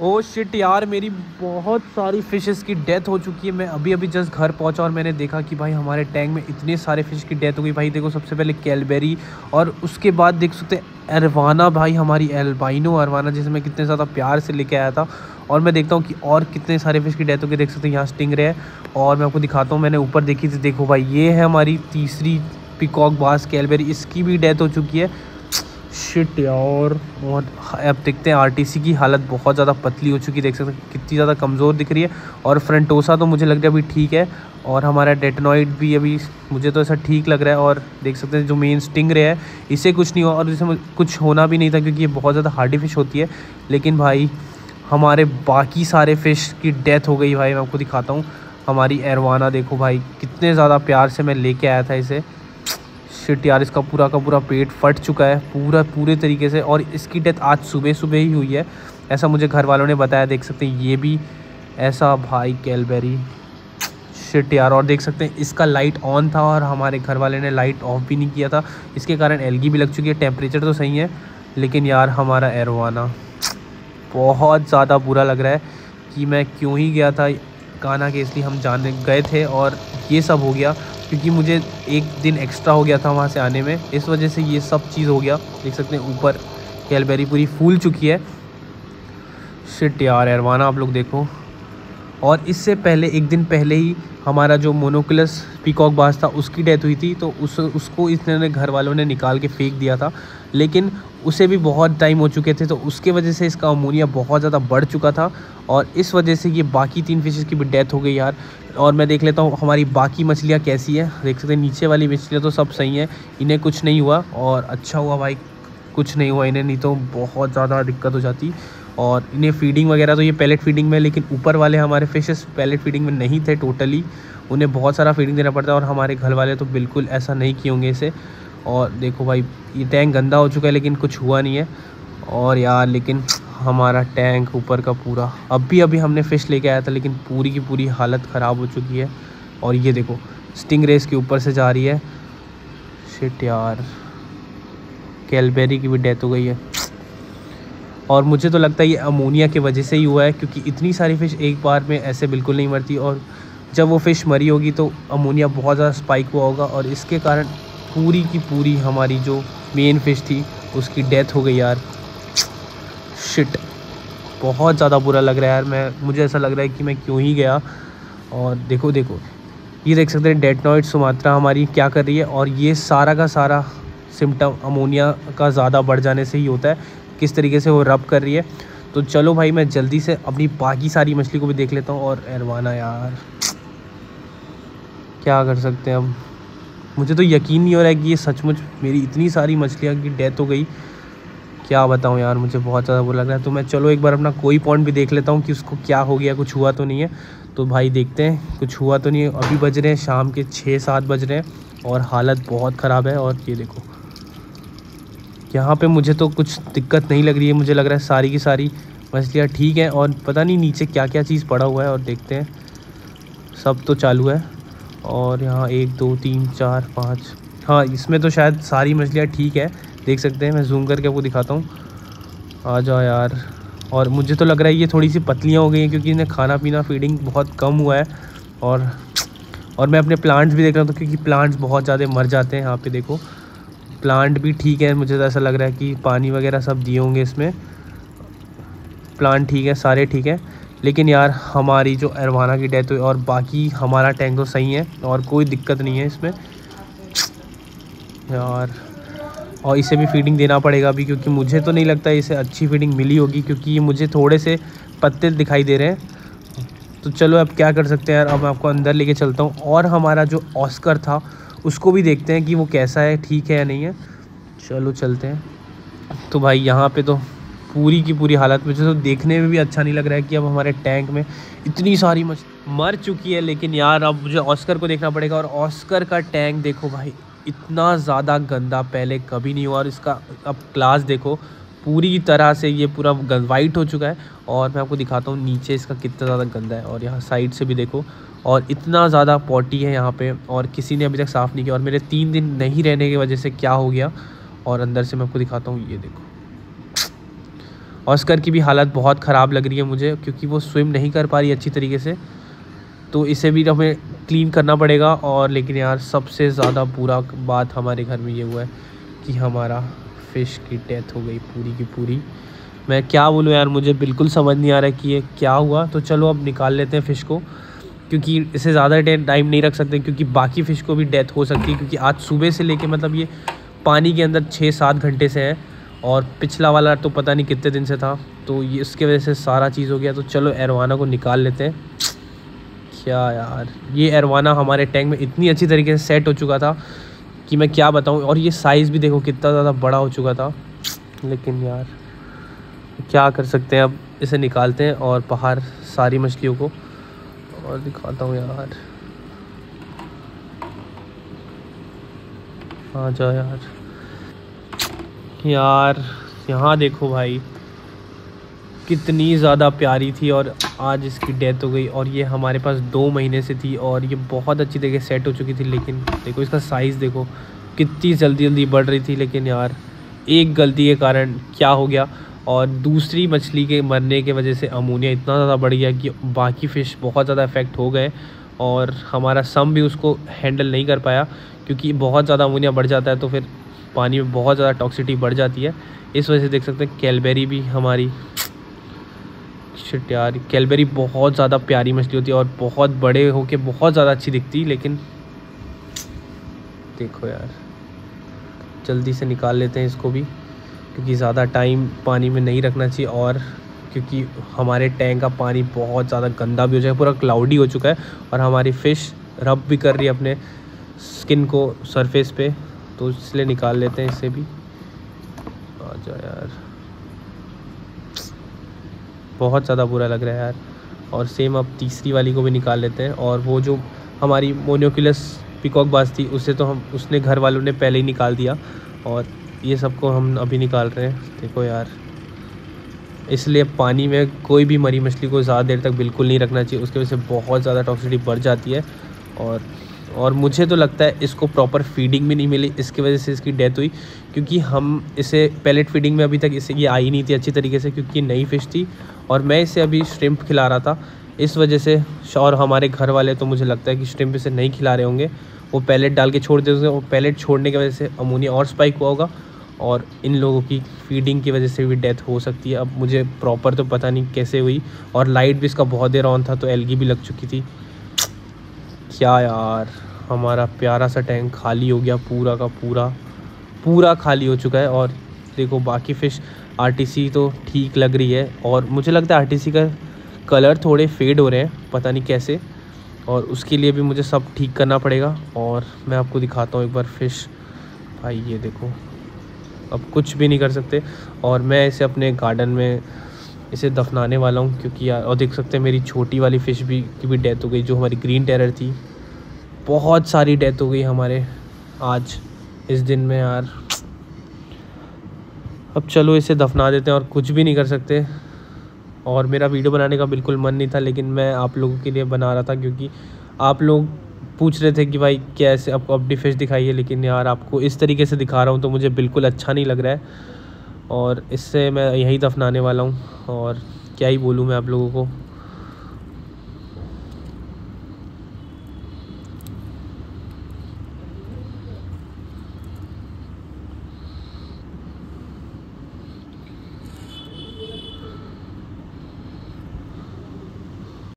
Oh shit यार, मेरी बहुत सारी फ़िशेस की डेथ हो चुकी है। मैं अभी अभी जस्ट घर पहुँचा और मैंने देखा कि भाई हमारे टैंक में इतने सारे फ़िश की डेथ हो गई। भाई देखो, सबसे पहले कैलबेरी और उसके बाद देख सकते हैं अरवाना भाई, हमारी एल्बाइनो अरवाना जिसे मैं कितने ज़्यादा प्यार से लेके आया था। और मैं देखता हूँ कि और कितने सारे फ़िश की डेथ हो गई। देख सकते हैं यहाँ स्टिंग रहे और मैं आपको दिखाता हूँ, मैंने ऊपर देखी थी। देखो भाई, ये है हमारी तीसरी पिकॉक बास कैलबेरी इसकी भी डेथ हो चुकी है। शिट यार, और अब देखते हैं आरटीसी की हालत बहुत ज़्यादा पतली हो चुकी देख सकते हैं, कितनी ज़्यादा कमज़ोर दिख रही है। और फ्रंटोसा तो मुझे लग रहा है अभी ठीक है, और हमारा डेटनॉइड भी अभी, मुझे तो ऐसा ठीक लग रहा है, और देख सकते हैं, जो मेन स्टिंग रहे है, इसे कुछ नहीं हुआ, और इसे कुछ होना भी नहीं था, क्योंकि ये बहुत ज़्यादा हार्डी फ़िश होती है। लेकिन भाई, हमारे बाकी सारे फ़िश की डेथ हो गई भाई, मैं आपको दिखाता हूँ। हमारी एरवाना देखो भाई, कितने ज़्यादा प्यार से मैं लेके आया था इसे। शिट यार, इसका पूरा का पूरा पेट फट चुका है, पूरा, पूरे तरीके से। और इसकी डेथ आज सुबह सुबह ही हुई है, ऐसा मुझे घर वालों ने बताया। देख सकते हैं, ये भी ऐसा भाई कैलबेरी। शिट यार, और देख सकते हैं, इसका लाइट ऑन था और हमारे घर वाले ने लाइट ऑफ़ भी नहीं किया था। इसके कारण एलगी भी लग चुकी है टेम्परेचर तो सही है, लेकिन यार हमारा एरवाना बहुत ज़्यादा बुरा लग रहा है कि मैं क्यों ही गया था। काना के इसलिए हम जाने गए थे और ये सब हो गया। क्योंकि मुझे एक दिन एक्स्ट्रा हो गया था वहाँ से आने में। इस वजह से ये सब चीज़ हो गया। देख सकते हैं, ऊपर कैलबेरी पूरी फूल चुकी है। शिट यार, एरवाना आप लोग देखो। और इससे पहले, एक दिन पहले ही हमारा जो मोनोकुलस पीकॉक बाज था, उसकी डेथ हुई थी तो उस, उसको इसने घर वालों ने निकाल के फेंक दिया था। लेकिन उसे भी बहुत टाइम हो चुके थे तो उसके वजह से इसका अमोनिया बहुत ज़्यादा बढ़ चुका था और इस वजह से ये बाकी तीन फिशेज़ की भी डेथ हो गई यार। और मैं देख लेता हूँ, हमारी बाकी मछलियाँ कैसी है। देख सकते हैं, नीचे वाली मछलियाँ तो सब सही हैं, इन्हें कुछ नहीं हुआ और अच्छा हुआ भाई, कुछ नहीं हुआ इन्हें, नहीं तो बहुत ज़्यादा दिक्कत हो जाती। और इन्हें फीडिंग वगैरह तो ये पैलेट फीडिंग में, लेकिन ऊपर वाले हमारे फिशेस पैलेट फीडिंग में नहीं थे टोटली उन्हें बहुत सारा फीडिंग देना पड़ता और हमारे घर वाले तो बिल्कुल ऐसा नहीं किए होंगे इसे। और देखो भाई, ये टैंक गंदा हो चुका है, लेकिन कुछ हुआ नहीं है। और यार, लेकिन हमारा टैंक ऊपर का पूरा अभी अभी हमने फ़िश लेके आया था, लेकिन पूरी की पूरी हालत ख़राब हो चुकी है। और ये देखो स्टिंग रेस के ऊपर से जा रही है। शिट यार कैलबेरी की भी डेथ हो गई है। और मुझे तो लगता है ये अमोनिया की वजह से ही हुआ है, क्योंकि इतनी सारी फ़िश एक बार में ऐसे बिल्कुल नहीं मरती और जब वो फ़िश मरी होगी तो अमोनिया बहुत ज़्यादा स्पाइक हुआ होगा और इसके कारण पूरी की पूरी हमारी जो मेन फ़िश थी, उसकी डेथ हो गई यार। शिट बहुत ज़्यादा बुरा लग रहा है यार। मैं, मुझे ऐसा लग रहा है कि मैं क्यों ही गया। और देखो देखो, ये देख सकते हैं डेटनॉइड सुमात्रा हमारी क्या कर रही है। और ये सारा का सारा सिम्टम अमोनिया का ज़्यादा बढ़ जाने से ही होता है। किस तरीके से वो रब कर रही है। तो चलो भाई, मैं जल्दी से अपनी बाकी सारी मछली को भी देख लेता हूँ। और एरवाना यार, क्या कर सकते हैं अब? मुझे तो यकीन नहीं हो रहा है कि ये सचमुच मेरी इतनी सारी मछलियाँ की डेथ हो गई। क्या बताऊँ यार, मुझे बहुत ज़्यादा बुरा लग रहा है। तो मैं चलो एक बार अपना कोई पॉइंट भी देख लेता हूँ कि उसको क्या हो गया, कुछ हुआ तो नहीं है। तो भाई देखते हैं, कुछ हुआ तो नहीं है। अभी बज रहे हैं शाम के छः सात बज रहे हैं और हालत बहुत ख़राब है। और ये देखो यहाँ पे मुझे तो कुछ दिक्कत नहीं लग रही है, मुझे लग रहा है सारी की सारी मछलियाँ ठीक हैं और पता नहीं नीचे क्या क्या चीज़ पड़ा हुआ है और देखते हैं। सब तो चालू है और यहाँ एक, दो, तीन, चार, पाँच। हाँ इसमें तो शायद सारी मछलियाँ ठीक है। देख सकते हैं, मैं जूम करके आपको दिखाता हूँ। आ जाओ यार। और मुझे तो लग रहा है ये थोड़ी सी पतलियाँ हो गई हैं क्योंकि इन्हें खाना पीना फीडिंग बहुत कम हुआ है और और मैं अपने प्लांट्स भी देख रहा हूँ तो क्योंकि प्लांट्स बहुत ज़्यादा मर जाते हैं यहाँ पे देखो। प्लांट भी ठीक है, मुझे तो ऐसा लग रहा है कि पानी वगैरह सब दिए होंगे इसमें। प्लांट ठीक है, सारे ठीक है। लेकिन यार, हमारी जो अरवाना की डेथ हुई और बाकी हमारा टैंक तो सही है और कोई दिक्कत नहीं है इसमें। यार, और इसे भी फीडिंग देना पड़ेगा अभी, क्योंकि मुझे तो नहीं लगता इसे अच्छी फीडिंग मिली होगी, क्योंकि ये मुझे थोड़े से पत्ते दिखाई दे रहे हैं। तो चलो, अब क्या कर सकते हैं यार? अब मैं आपको अंदर लेके चलता हूँ। और हमारा जो ऑस्कर था उसको भी देखते हैं कि वो कैसा है, ठीक है या नहीं है। चलो चलते हैं। तो भाई यहाँ पे तो पूरी की पूरी हालत मुझे तो देखने में भी अच्छा नहीं लग रहा है कि अब हमारे टैंक में इतनी सारी मछ मर चुकी है, लेकिन यार अब मुझे ऑस्कर को देखना पड़ेगा। और ऑस्कर का टैंक देखो भाई, इतना ज़्यादा गंदा पहले कभी नहीं हुआ और इसका अब क्लास देखो। पूरी तरह से ये पूरा वाइट हो चुका है। और मैं आपको दिखाता हूँ नीचे इसका कितना ज़्यादा गंदा है। और यहाँ साइड से भी देखो। और इतना ज़्यादा पॉटी है यहाँ पे। और किसी ने अभी तक साफ़ नहीं किया। और मेरे तीन दिन नहीं रहने की वजह से क्या हो गया? और अंदर से मैं आपको दिखाता हूँ, ये देखो। ऑस्कर की भी हालत बहुत ख़राब लग रही है मुझे, क्योंकि वो स्विम नहीं कर पा रही अच्छी तरीके से। तो इसे भी हमें क्लीन करना पड़ेगा। और लेकिन यार, सबसे ज़्यादा बुरा बात हमारे घर में ये हुआ है कि हमारा फ़िश की डेथ हो गई पूरी की पूरी। मैं क्या बोलूँ यार, मुझे बिल्कुल समझ नहीं आ रहा कि ये क्या हुआ। तो चलो अब निकाल लेते हैं फ़िश को, क्योंकि इसे ज़्यादा टाइम नहीं रख सकते, क्योंकि बाकी फ़िश को भी डेथ हो सकती है, क्योंकि आज सुबह से लेके मतलब ये पानी के अंदर छः सात घंटे से है, और पिछला वाला तो पता नहीं कितने दिन से था। तो ये इसके वजह से सारा चीज़ हो गया। तो चलो एरवाना को निकाल लेते हैं। क्या यार, ये एरवाना हमारे टैंक में इतनी अच्छी तरीके से सेट हो चुका था। कि मैं क्या बताऊँ? और ये साइज़ भी देखो कितना ज़्यादा बड़ा हो चुका था। लेकिन यार, क्या कर सकते हैं अब? इसे निकालते हैं और बाहर सारी मछलियों को और दिखाता हूँ यार। आ जाओ यार। यार, यहाँ देखो भाई, कितनी ज़्यादा प्यारी थी और आज इसकी डेथ हो गई और ये हमारे पास दो महीने से थी और ये बहुत अच्छी तरीके सेट हो चुकी थी, लेकिन देखो इसका साइज़ देखो, कितनी जल्दी जल्दी बढ़ रही थी, लेकिन यार, एक गलती के कारण क्या हो गया? और दूसरी मछली के मरने के वजह से अमोनिया इतना ज़्यादा बढ़ गया कि बाकी फ़िश बहुत ज़्यादा इफ़ेक्ट हो गए और हमारा सम भी उसको हैंडल नहीं कर पाया क्योंकि बहुत ज़्यादा अमोनिया बढ़ जाता है तो फिर पानी में बहुत ज़्यादा टॉक्सिटी बढ़ जाती है। इस वजह से देख सकते हैं कैलबेरी भी हमारी शिट यार कैलबेरी बहुत ज़्यादा प्यारी मछली होती है और बहुत बड़े होके बहुत ज़्यादा अच्छी दिखती लेकिन देखो यार, जल्दी से निकाल लेते हैं इसको भी, क्योंकि ज़्यादा टाइम पानी में नहीं रखना चाहिए और क्योंकि हमारे टैंक का पानी बहुत ज़्यादा गंदा भी हो जाएगा पूरा क्लाउडी हो चुका है और हमारी फ़िश रब भी कर रही है अपने स्किन को सरफेस पे तो इसलिए निकाल लेते हैं इसे भी। आ जाओ यार। बहुत ज़्यादा बुरा लग रहा है यार। और सेम अब तीसरी वाली को भी निकाल लेते हैं। और वो जो हमारी मोनोक्यूलस पिकॉक बाज थी उससे तो हम, उसने घर वालों ने पहले ही निकाल दिया। और ये सबको हम अभी निकाल रहे हैं। देखो यार, इसलिए पानी में कोई भी मरी मछली को ज़्यादा देर तक बिल्कुल नहीं रखना चाहिए। उसकी वजह से बहुत ज़्यादा टॉक्सिटी बढ़ जाती है। और और मुझे तो लगता है इसको प्रॉपर फीडिंग भी नहीं मिली। इसकी वजह से इसकी डेथ हुई। क्योंकि हम इसे पैलेट फीडिंग में अभी तक इसे, ये आई नहीं थी अच्छी तरीके से, क्योंकि नई फ़िश थी। और मैं इसे अभी श्रिम्प खिला रहा था। इस वजह से और हमारे घर वाले तो मुझे लगता है कि श्रिम्प इसे नहीं खिला रहे होंगे। वो पैलेट डाल के छोड़ देते होंगे और पैलेट छोड़ने की वजह से अमोनिया और स्पाइक हुआ होगा और इन लोगों की फीडिंग की वजह से भी डेथ हो सकती है। अब मुझे प्रॉपर तो पता नहीं कैसे हुई और लाइट भी इसका बहुत देर ऑन था तो एलगी भी लग चुकी थी। क्या यार, हमारा प्यारा सा टैंक खाली हो गया, पूरा का पूरा पूरा खाली हो चुका है और देखो, बाकी फ़िश आरटीसी तो ठीक लग रही है और मुझे लगता है आरटीसी का कलर थोड़े फेड हो रहे हैं, पता नहीं कैसे। और उसके लिए भी मुझे सब ठीक करना पड़ेगा और मैं आपको दिखाता हूँ एक बार फ़िश भाई, ये देखो, अब कुछ भी नहीं कर सकते और मैं इसे अपने गार्डन में इसे दफनाने वाला हूँ क्योंकि यार, और देख सकते हैं मेरी छोटी वाली फ़िश भी, की भी डेथ हो गई, जो हमारी ग्रीन टेरर थी। बहुत सारी डेथ हो गई हमारे आज, इस दिन में यार। अब चलो इसे दफना देते हैं और कुछ भी नहीं कर सकते। और मेरा वीडियो बनाने का बिल्कुल मन नहीं था, लेकिन मैं आप लोगों के लिए बना रहा था क्योंकि आप लोग पूछ रहे थे कि भाई कैसे आपको अपनी फ़िश दिखाइए लेकिन यार आपको इस तरीके से दिखा रहा हूँ तो मुझे बिल्कुल अच्छा नहीं लग रहा है। और इससे मैं यहीं दफनाने वाला हूँ, और क्या ही बोलूँ मैं आप लोगों को।